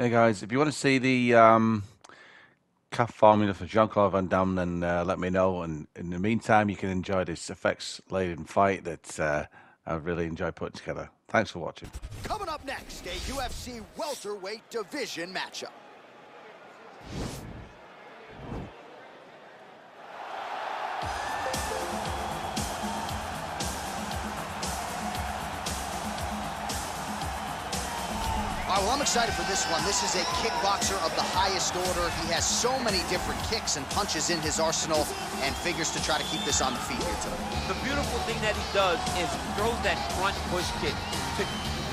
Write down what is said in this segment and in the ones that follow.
Hey guys, if you want to see the um, CAF formula for Jean-Claude Van Damme, then uh, let me know. And in the meantime, you can enjoy this effects-laden fight that uh, I really enjoy putting together. Thanks for watching. Coming up next, a UFC welterweight division matchup. Well, I'm excited for this one. This is a kickboxer of the highest order. He has so many different kicks and punches in his arsenal and figures to try to keep this on the feet here tonight. The beautiful thing that he does is throws that front push kick to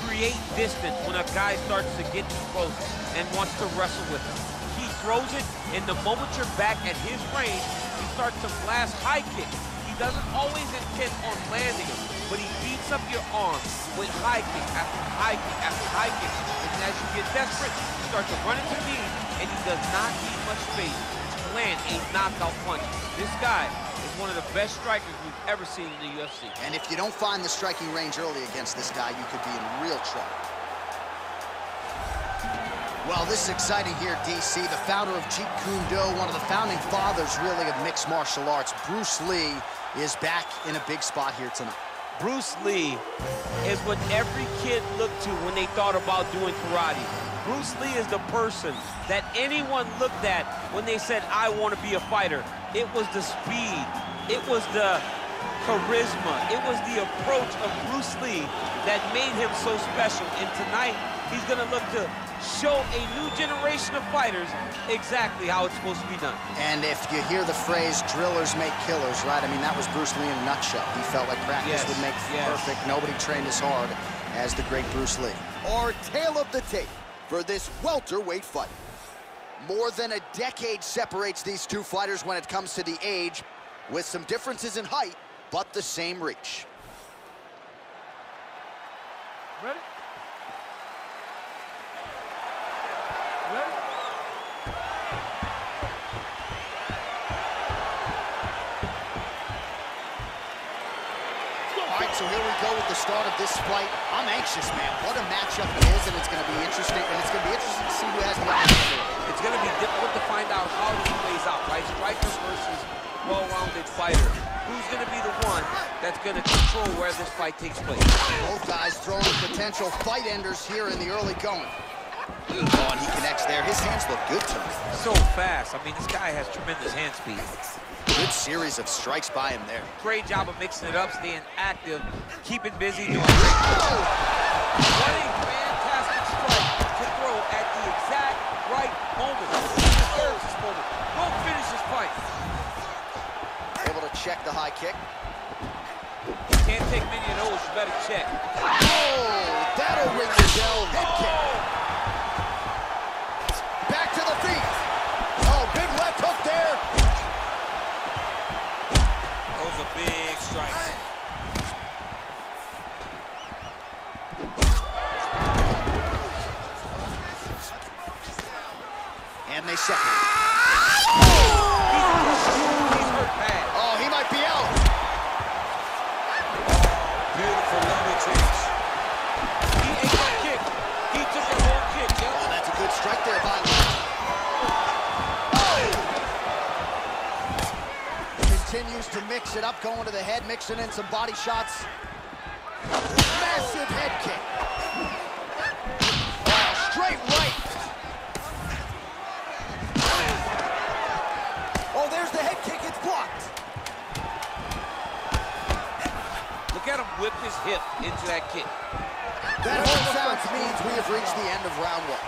create distance when a guy starts to get too close and wants to wrestle with him. He throws it, and the moment you're back at his range, he starts to blast high kicks. He doesn't always intend on landing them, but he beats up your arms with high kick after high kick after high kick. And as you get desperate, you start to run into knees, and he does not need much space to land a knockout punch. This guy is one of the best strikers we've ever seen in the UFC. And if you don't find the striking range early against this guy, you could be in real trouble. Well, this is exciting here, DC. The founder of Jeet Kune Do, one of the founding fathers, really, of mixed martial arts, Bruce Lee, is back in a big spot here tonight. Bruce Lee is what every kid looked to when they thought about doing karate. Bruce Lee is the person that anyone looked at when they said, I want to be a fighter. It was the speed. It was the charisma. It was the approach of Bruce Lee that made him so special. And tonight, he's going to look to show a new generation of fighters exactly how it's supposed to be done. And if you hear the phrase, drillers make killers, right? I mean, that was Bruce Lee in a nutshell. He felt like practice Yes, would make yes. perfect. Nobody trained as hard as the great Bruce Lee. Our tale of the tape for this welterweight fight. More than a decade separates these two fighters when it comes to the age, with some differences in height, but the same reach. Ready? Ready? So here we go with the start of this fight. I'm anxious, man. What a matchup it is, and it's going to be interesting. And it's going to be interesting to see who has the hand. It's going to be difficult to find out how this plays out, right? Strikers versus well-rounded fighter. Who's going to be the one that's going to control where this fight takes place? Both guys throwing potential fight enders here in the early going. Oh, and he connects there. His hands look good to me. So fast. I mean, this guy has tremendous hand speed. Good series of strikes by him there. Great job of mixing it up, staying active, keeping busy, doing great. What a fantastic strike to throw at the exact right moment. Deserves this moment. Go finish this fight. Able to check the high kick. Can't take many of those. You better check. Oh, that'll ring the bell. Head kick. Oh! Mixing in some body shots. Massive head kick. Straight right. Oh, there's the head kick. It's blocked. Look at him whip his hip into that kick. That whole sounds means we have reached the end of round one.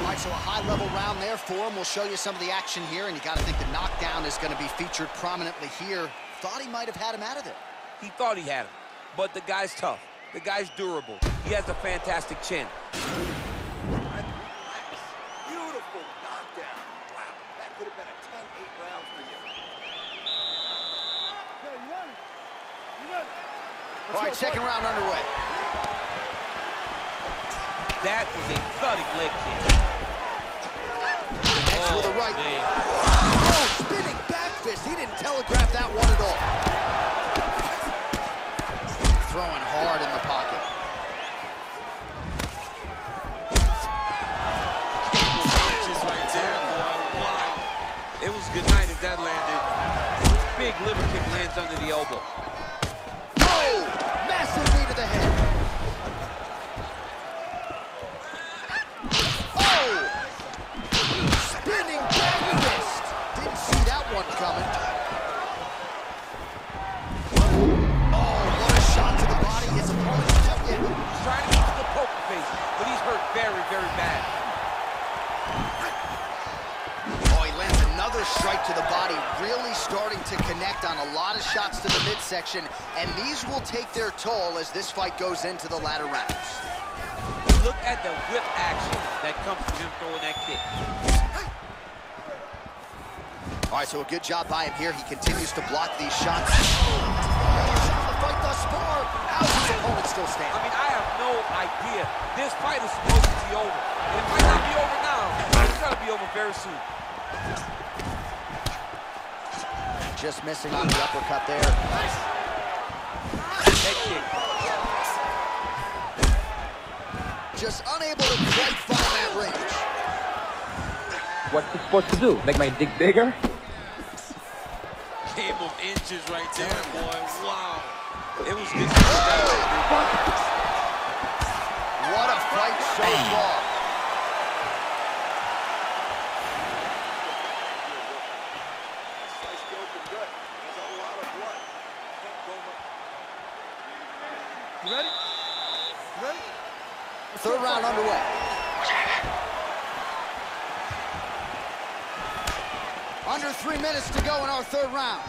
All right, so a high-level round there for him. We'll show you some of the action here, and you got to think the knockdown is going to be featured prominently here. Thought he might have had him out of there. He thought he had him, but the guy's tough. The guy's durable. He has a fantastic chin. Beautiful knockdown. Wow, that could have been a 10-8 round for you. Okay, you ready? You ready? Let's All right, go, second fight. round underway. That was a thudding leg kick. Next with a oh, right. man. Fist. He didn't telegraph that one at all. Another strike to the body, really starting to connect on a lot of shots to the midsection, and these will take their toll as this fight goes into the latter rounds. Look at the whip action that comes from him throwing that kick. All right, so a good job by him here. He continues to block these shots. Another shot the fight thus far. How's his opponent still I mean, I have no idea. This fight is supposed to be over. And It might not be over now, but it's gonna be over very soon. Just missing on the uppercut there. Just unable to quite find that range. What's he supposed to do? Make my dick bigger? Game of inches right there, boy. Wow. It was good. to see that. What a fight so far. You ready? You ready? Third round underway. Under three minutes to go in our third round.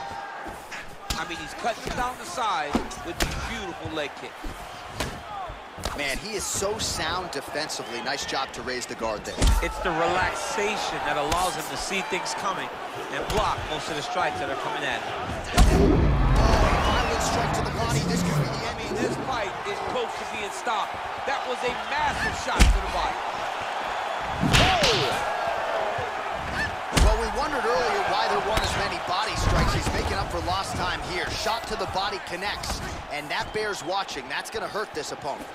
I mean, he's cutting down the side with these beautiful leg kicks. Man, he is so sound defensively. Nice job to raise the guard there. It's the relaxation that allows him to see things coming and block most of the strikes that are coming at him. Violent strike to the body. This could be this fight is close to being stopped. That was a massive shot to the body. Well, we wondered earlier why there weren't as many body strikes. He's making up for lost time here. Shot to the body connects, and that bears watching. That's going to hurt this opponent.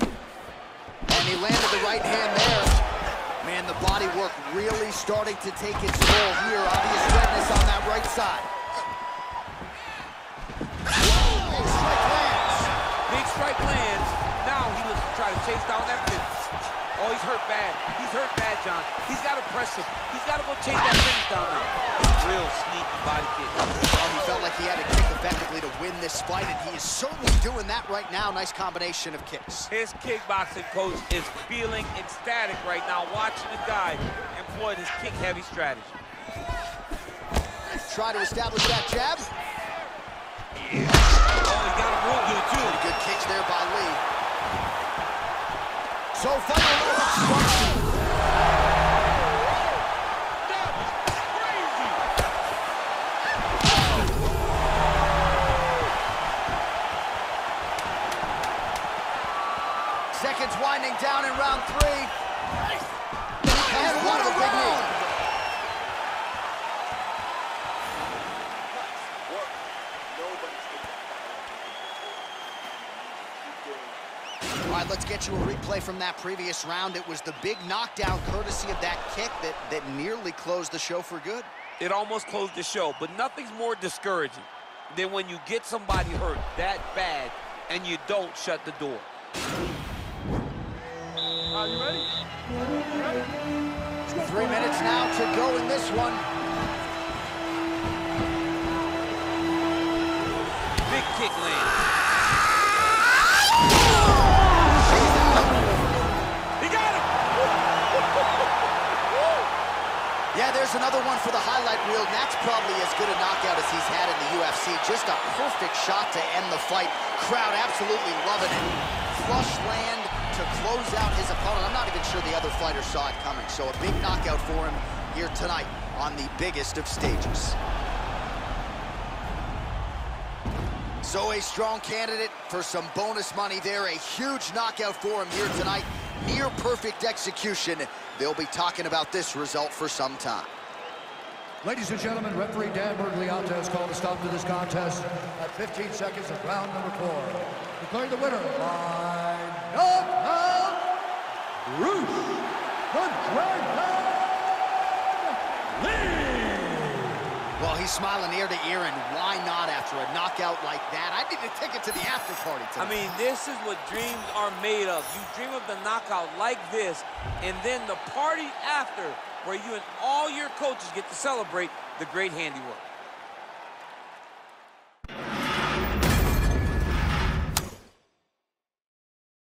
And he landed the right hand there. Man, the body work really starting to take its toll here. Obvious redness on that right side. Big strike lands. Big strike lands. Now he looks to try to chase down that finish. Oh, he's hurt bad. He's hurt bad, John. He's got to press him. He's got to go chase that finish down now. Real sneaky body kick. Well, he felt like he had to kick effectively to win this fight, and he is certainly doing that right now. Nice combination of kicks. His kickboxing coach is feeling ecstatic right now watching the guy employ this kick-heavy strategy. Try to establish that jab. Oh, he got him real good, too. Pretty good kicks there by Lee. So fighter no obstruction. Seconds winding down in round three. And one of the big knee. All right, let's get you a replay from that previous round. It was the big knockdown courtesy of that kick that, that nearly closed the show for good. It almost closed the show, but nothing's more discouraging than when you get somebody hurt that bad and you don't shut the door. Are you ready? You ready? Three minutes now to go in this one. Big kick land. Another one for the highlight reel, and that's probably as good a knockout as he's had in the UFC. Just a perfect shot to end the fight. Crowd absolutely loving it. Flush land to close out his opponent. I'm not even sure the other fighter saw it coming, so a big knockout for him here tonight on the biggest of stages. So a strong candidate for some bonus money there. A huge knockout for him here tonight. Near perfect execution. They'll be talking about this result for some time. Ladies and gentlemen, referee Dan Miragliotta has called a stop to this contest at 15 seconds of round number four. Declaring the winner by knockout, Bruce the Dragon Lee! Well, he's smiling ear to ear, and why not after a knockout like that? I need to take it to the after party today. I mean, this is what dreams are made of. You dream of the knockout like this, and then the party after where you and all your coaches get to celebrate the great handiwork.